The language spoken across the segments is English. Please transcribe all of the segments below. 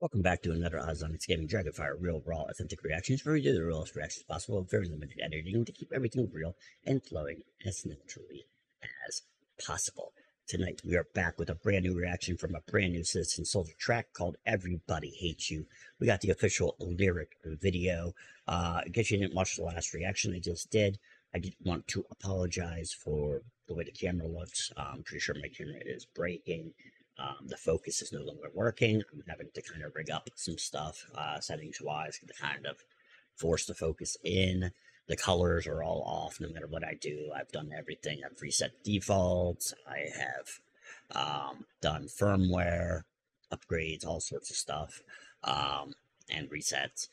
Welcome back to another Ozonics Gaming Dragonfire Real Raw Authentic Reactions where we do the realest reactions possible with very limited editing to keep everything real and flowing as naturally as possible. Tonight we are back with a brand new reaction from a brand new Citizen Soldier track called Everybody Hates You. We got the official lyric video. Uh, in case you didn't watch the last reaction I just did, I didn't want to apologize for the way the camera looks. Uh, I'm pretty sure my camera is breaking. Um, the focus is no longer working. I'm having to kind of rig up some stuff uh, settings wise to kind of force the focus in. The colors are all off no matter what I do. I've done everything. I've reset defaults. I have um, done firmware upgrades, all sorts of stuff, um, and resets,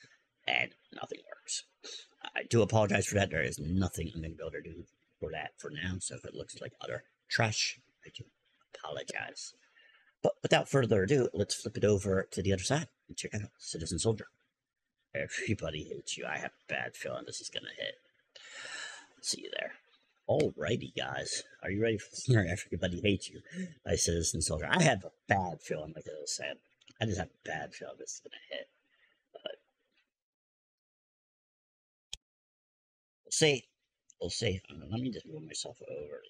and nothing works. I do apologize for that. There is nothing I'm going to be able to do for that for now. So if it looks like utter trash, I do apologize. But without further ado, let's flip it over to the other side and check out Citizen Soldier. Everybody hates you. I have a bad feeling this is going to hit. See you there. Alrighty, guys. Are you ready for Everybody Hates You by Citizen Soldier? I have a bad feeling, like I was saying. I just have a bad feeling this is going to hit. But we'll see. We'll see. Uh, let me just move myself over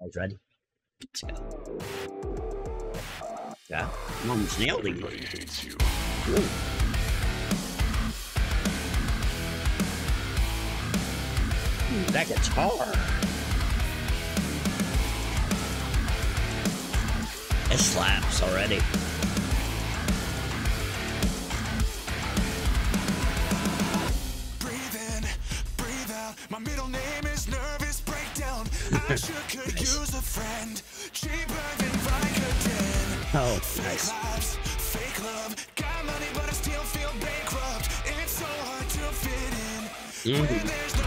Guys ready? Let's go. Yeah, almost nailed it. Ooh. Ooh, that guitar. It slaps already. I sure could Nice. use a friend. Cheaper than Vicodin. Oh, nice. lives, fake love. Got money, but I still feel bankrupt. It's so hard to fit in when. Mm.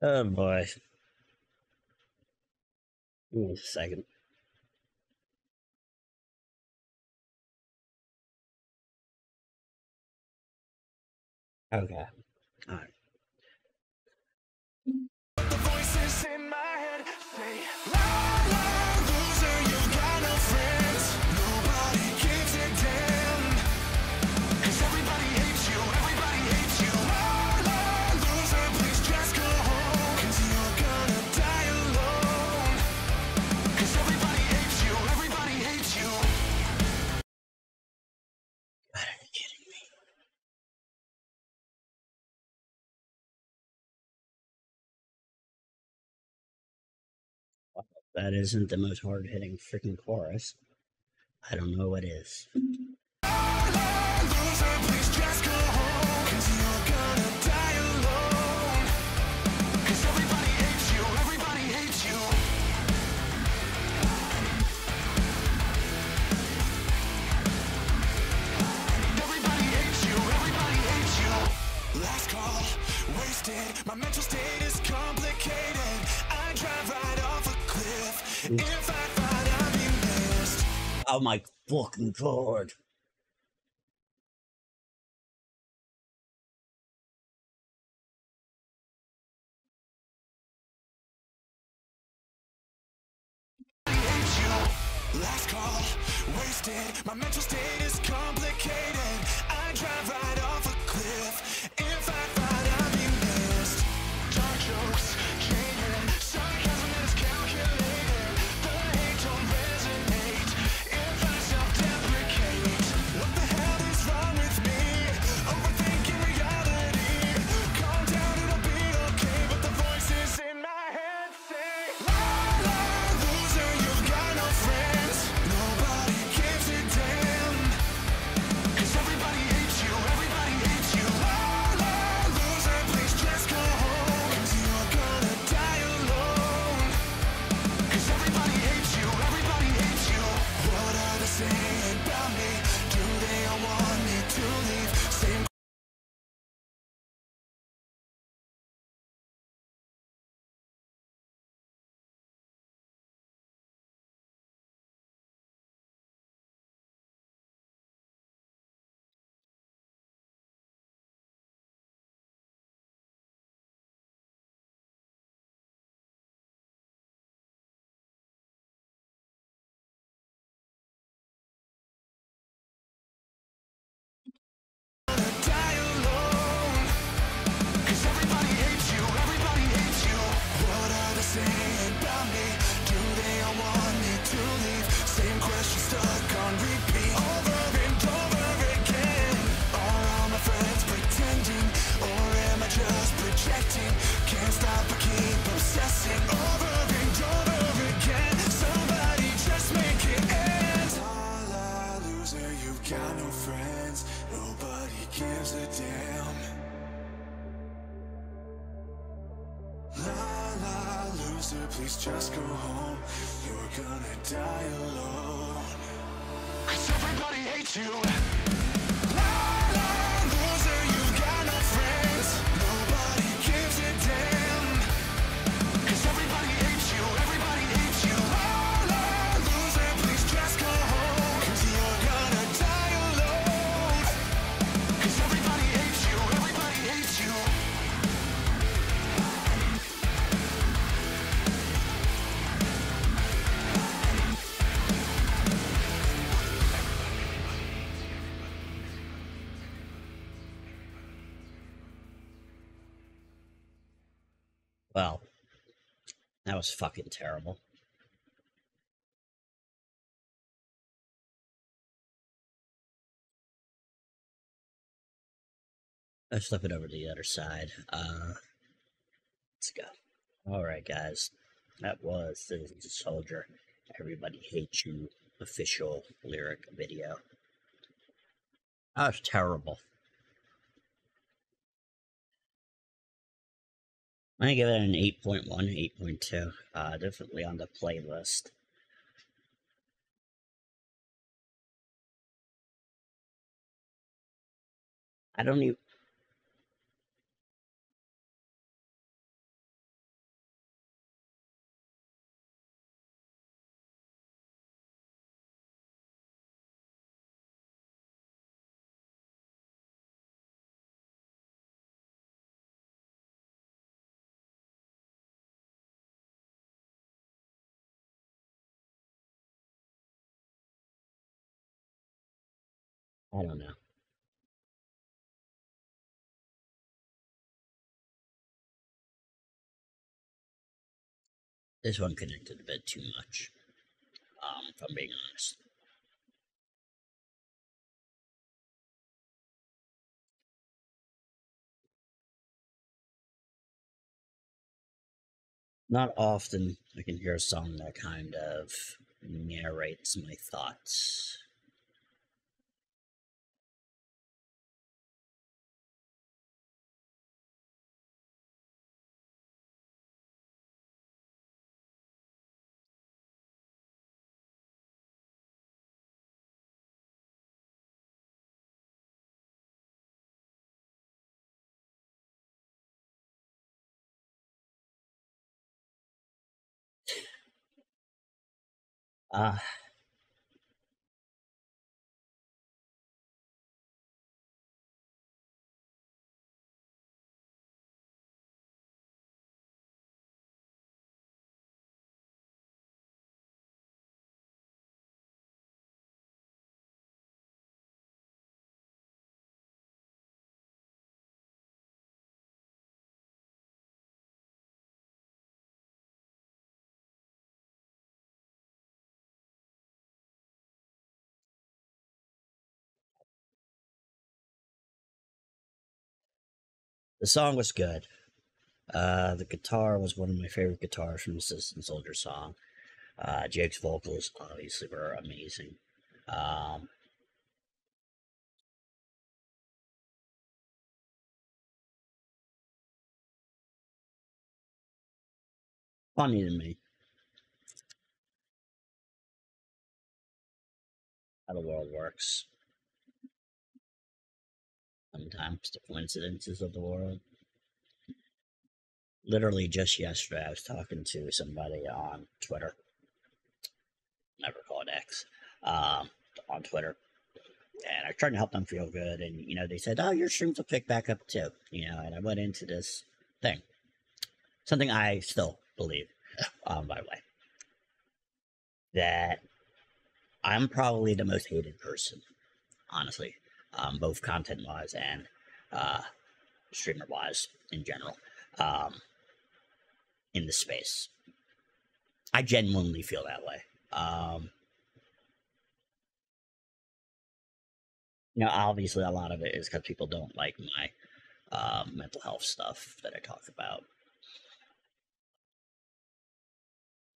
Oh boy. Give me a second. Okay. That isn't the most hard hitting freaking chorus. I don't know what is. Loser, please just Oh my fucking god. Last call, wasted. My mental state is was fucking terrible. Let's flip it over to the other side. Uh, let's go. All right, guys. That was Citizen Soldier. Everybody hates you. Official lyric video. That was terrible. I'm gonna give it an 8.1, 8.2. Uh, definitely on the playlist. I don't even. I don't know. This one connected a bit too much. Um, if I'm being honest. Not often I can hear a song that kind of narrates my thoughts. Ah, the song was good. Uh, the guitar was one of my favorite guitars from the Citizen Soldier song. Uh, Jake's vocals obviously were amazing. Um, funny to me. How the world works. Sometimes the coincidences of the world. Literally just yesterday, I was talking to somebody on Twitter. Never call it X. Um, on Twitter. And I was trying to help them feel good. And, you know, they said, oh, your streams will pick back up too. You know, and I went into this thing. Something I still believe, um, by the way. That I'm probably the most hated person, honestly, um, both content wise and uh, streamer wise in general, um, in the space. I genuinely feel that way. Um, you know, obviously, a lot of it is because people don't like my um, mental health stuff that I talk about,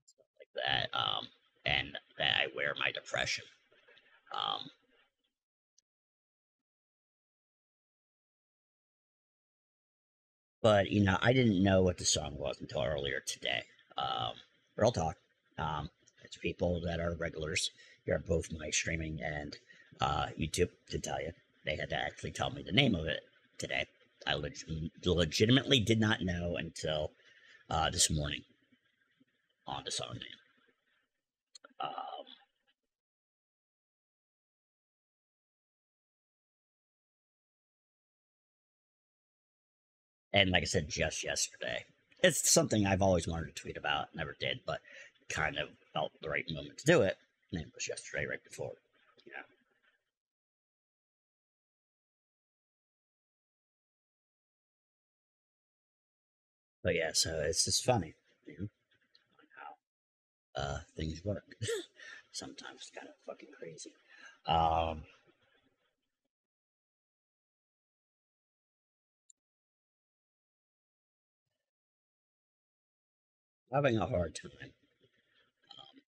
stuff like that, um, and that I wear my depression. Um, But you know, I didn't know what the song was until earlier today. Um, real talk. Um, it's people that are regulars here at both my streaming and uh, YouTube to tell you. They had to actually tell me the name of it today. I leg- legitimately did not know until uh, this morning on the song name. Um, and like I said just yesterday, it's something I've always wanted to tweet about, never did, but kind of felt the right moment to do it. And it was yesterday, right before, you know. But yeah, so it's just funny, you know, how uh, things work. Sometimes it's kind of fucking crazy. Um, having a hard time um,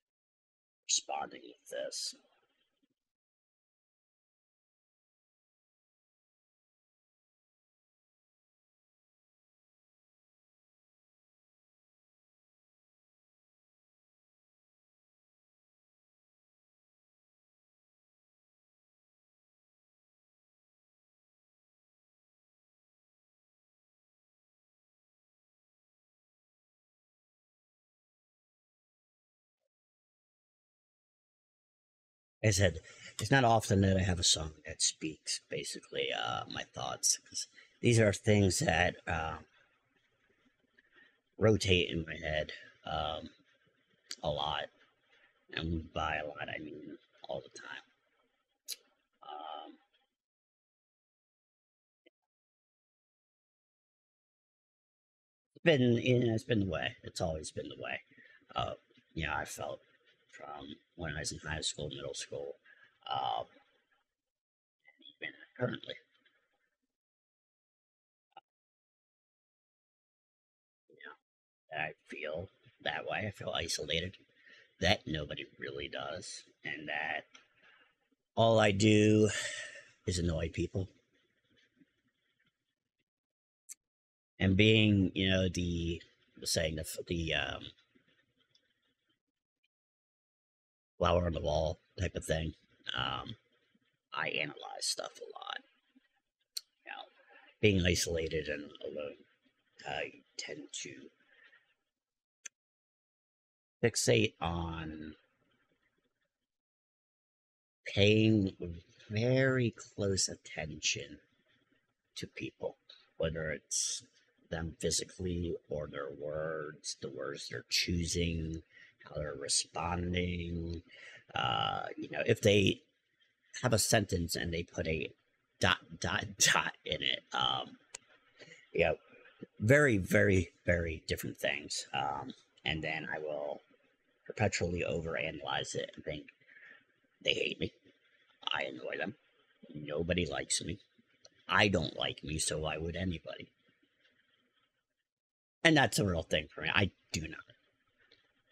responding with this. I said, it's not often that I have a song that speaks basically uh, my thoughts. 'cause these are things that uh, rotate in my head um, a lot. And by a lot, I mean all the time. Um, it's been, you know, it's been the way. It's always been the way. Uh, you know, I felt from when I was in high school, middle school, um, and even currently. You know, I feel that way. I feel isolated. That nobody really does, and that all I do is annoy people. And being, you know, the the saying the the um, flower on the wall type of thing. Um, I analyze stuff a lot. You know, being isolated and alone, I tend to fixate on paying very close attention to people, whether it's them physically or their words, the words they're choosing, how they're responding. Uh, you know, if they have a sentence and they put a dot dot dot in it, um, you know, very very very different things. Um, and then I will perpetually overanalyze it and think they hate me. I annoy them. Nobody likes me. I don't like me, so why would anybody? And that's a real thing for me. I do not.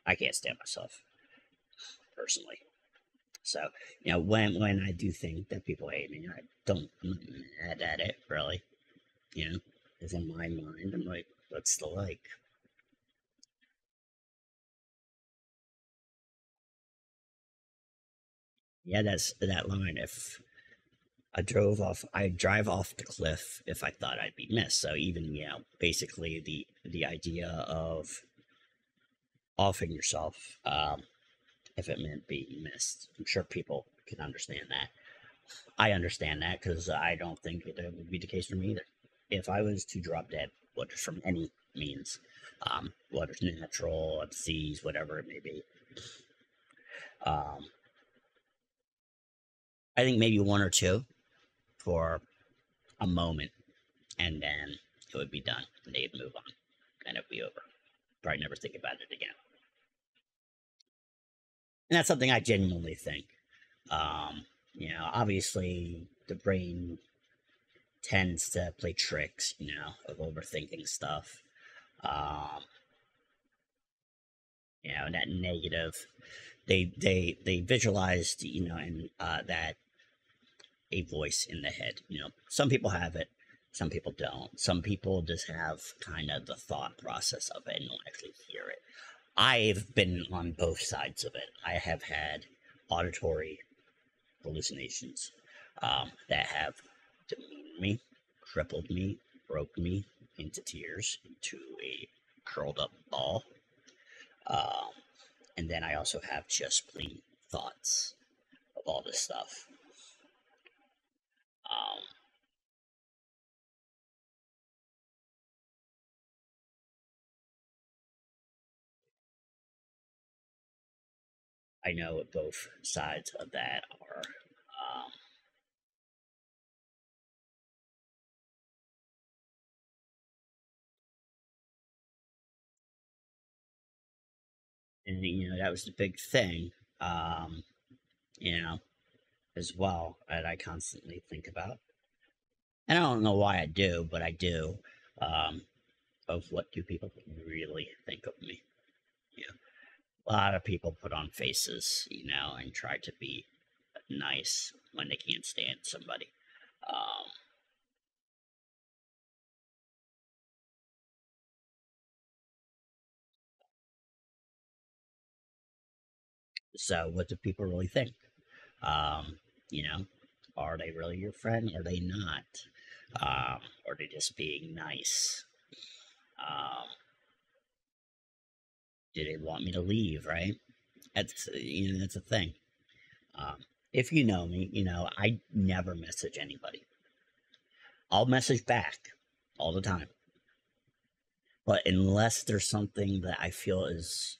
I can't stand myself personally. So, you know, when when I do think that people hate me, I don't mad at it really. You know, because in my mind, I'm like, what's the like? Yeah, that's that line. If I drove off, I drive off the cliff if I thought I'd be missed. So even you know, basically the the idea of offing yourself, um, if it meant being missed, I'm sure people can understand that. I understand that because I don't think it would be the case for me either. If I was to drop dead, whether from any means, um, whether it's natural, disease, whatever it may be, um, I think maybe one or two for a moment, and then it would be done, and they'd move on, and it'd be over. Probably never think about it again. And that's something I genuinely think. Um, you know, obviously the brain tends to play tricks, you know, of overthinking stuff. Um, you know, that negative, they they they visualized, you know, and uh, that a voice in the head. You know, some people have it, Some people don't. Some people just have kind of the thought process of it and don't actually hear it. I've been on both sides of it. I have had auditory hallucinations um, that have demeaned me, crippled me, broke me into tears, into a curled up ball. Um, and then I also have just plain thoughts of all this stuff. I know what both sides of that are. Um, and you know that was the big thing, um, you know, as well that I constantly think about. And I don't know why I do, but I do. Um, of what do people really think of me? Know, a lot of people put on faces, you know, and try to be nice when they can't stand somebody. Um, so, what do people really think? Um, you know, are they really your friend? Are they not? Um, or are they just being nice? Um, do they want me to leave? Right? That's you know that's a thing. Um, if you know me, you know I never message anybody. I'll message back all the time, but unless there's something that I feel is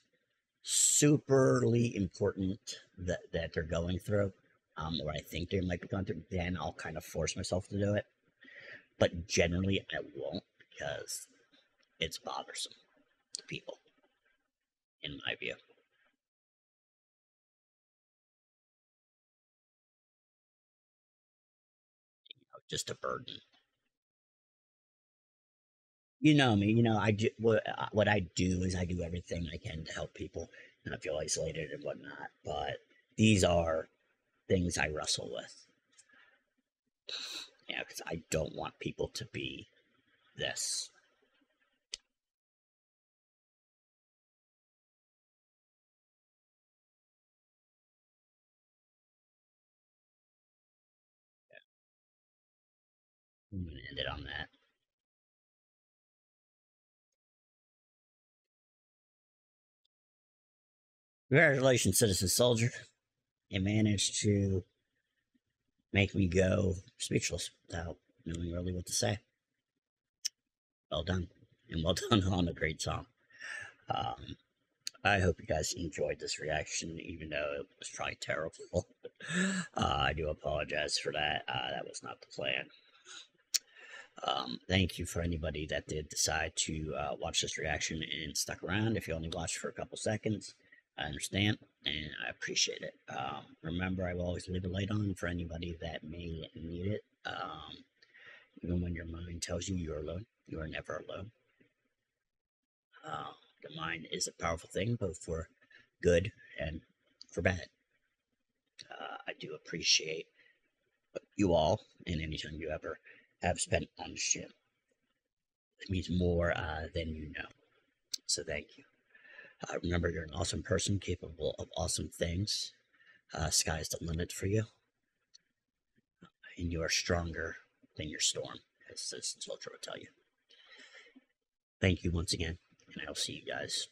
superly important that that they're going through, um, or I think they might be going through, then I'll kind of force myself to do it. But generally, I won't because it's bothersome to people, in my view. You know, just a burden. You know me. You know I do what what I do is I do everything I can to help people not feel isolated and whatnot. But these are things I wrestle with. Yeah, because I don't want people to be this. On that. Congratulations, citizen soldier. You managed to make me go speechless without knowing really what to say. Well done. And well done on a great song. Um, I hope you guys enjoyed this reaction, even though it was probably terrible. uh, I do apologize for that. Uh, that was not the plan. Um, thank you for anybody that did decide to uh, watch this reaction and stuck around. If you only watched for a couple seconds, I understand and I appreciate it. Um, remember, I will always leave a light on for anybody that may need it. Um, even when your mind tells you you're alone, you are never alone. Uh, the mind is a powerful thing, both for good and for bad. Uh, I do appreciate you all, and anytime you ever have spent on this gym. It means more uh, than you know. So thank you. Uh, remember, you're an awesome person capable of awesome things. Uh, sky's the limit for you. And you are stronger than your storm, as this soldier would tell you. Thank you once again, and I'll see you guys